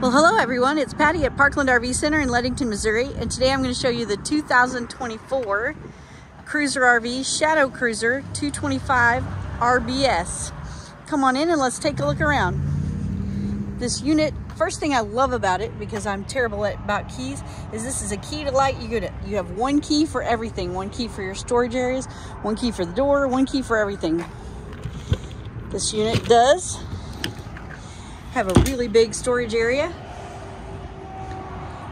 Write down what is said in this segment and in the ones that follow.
Well, hello everyone. It's Patty at Parkland RV Center in Leadington, Missouri, and today I'm going to show you the 2024 Cruiser RV Shadow Cruiser 225 RBS. Come on in and let's take a look around. This unit, first thing I love about it, because I'm terrible at about keys, is this is a key to light. You get it. you have one key for everything. One key for your storage areas, one key for the door, one key for everything. This unit does have a really big storage area.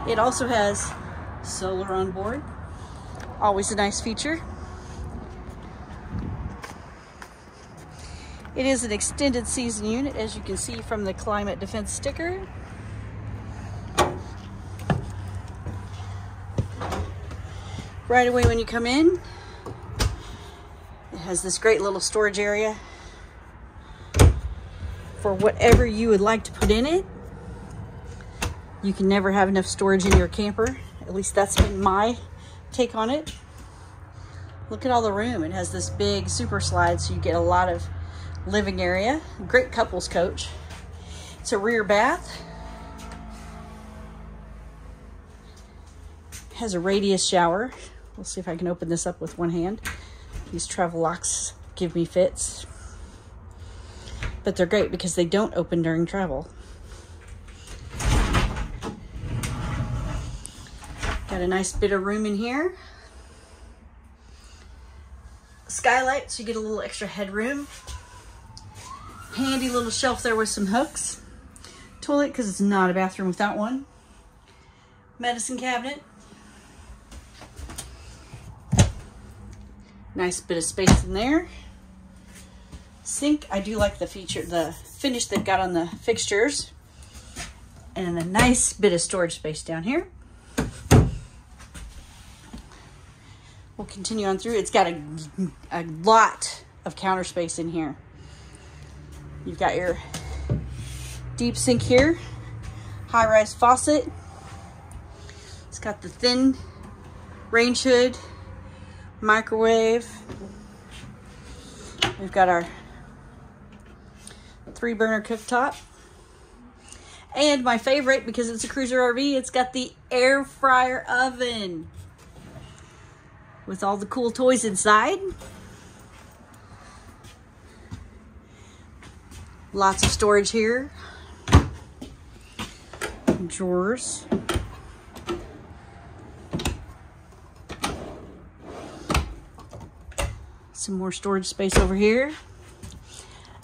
It also has solar on board. Always a nice feature. It is an extended season unit, as you can see from the climate defense sticker. Right away when you come in, it has this great little storage area for whatever you would like to put in it. You can never have enough storage in your camper. At least that's been my take on it. Look at all the room. It has this big super slide, so you get a lot of living area. Great couples coach. It's a rear bath. Has a radius shower. We'll see if I can open this up with one hand. These travel locks give me fits but they're great because they don't open during travel. Got a nice bit of room in here. Skylight, so you get a little extra headroom. Handy little shelf there with some hooks. Toilet, because it's not a bathroom without one. Medicine cabinet. Nice bit of space in there sink. I do like the feature, the finish they've got on the fixtures. And a nice bit of storage space down here. We'll continue on through. It's got a, a lot of counter space in here. You've got your deep sink here, high-rise faucet. It's got the thin range hood, microwave. We've got our three burner cooktop. And my favorite, because it's a cruiser RV, it's got the air fryer oven with all the cool toys inside. Lots of storage here. Drawers. Some more storage space over here.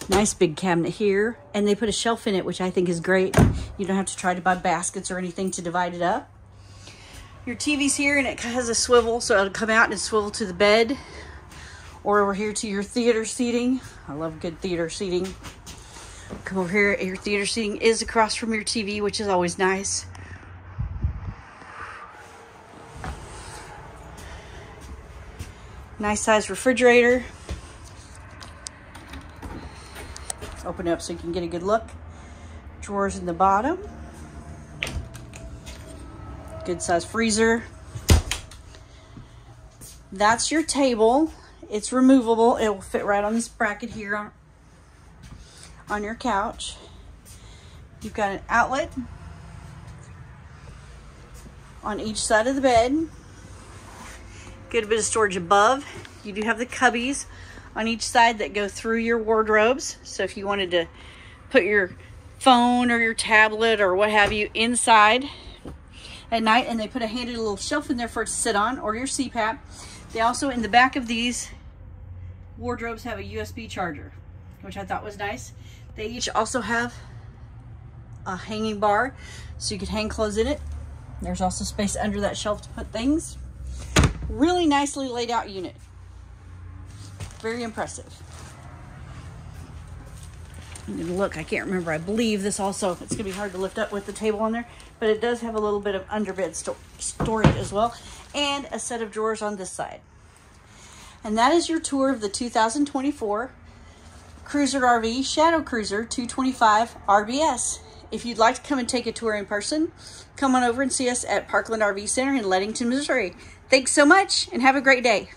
Nice big cabinet here. And they put a shelf in it, which I think is great. You don't have to try to buy baskets or anything to divide it up. Your TV's here and it has a swivel, so it'll come out and swivel to the bed. Or over here to your theater seating. I love good theater seating. Come over here, your theater seating is across from your TV, which is always nice. Nice size refrigerator. Open up so you can get a good look. Drawers in the bottom. Good size freezer. That's your table. It's removable. It will fit right on this bracket here on, on your couch. You've got an outlet on each side of the bed. Good bit of storage above. You do have the cubbies on each side that go through your wardrobes. So if you wanted to put your phone or your tablet or what have you inside at night and they put a handy little shelf in there for it to sit on or your CPAP. They also, in the back of these wardrobes have a USB charger, which I thought was nice. They each also have a hanging bar so you could hang clothes in it. There's also space under that shelf to put things. Really nicely laid out unit. Very impressive. Look, I can't remember. I believe this also, it's going to be hard to lift up with the table on there, but it does have a little bit of underbed sto storage as well, and a set of drawers on this side. And that is your tour of the 2024 Cruiser RV Shadow Cruiser 225 RBS. If you'd like to come and take a tour in person, come on over and see us at Parkland RV Center in Leadington, Missouri. Thanks so much and have a great day.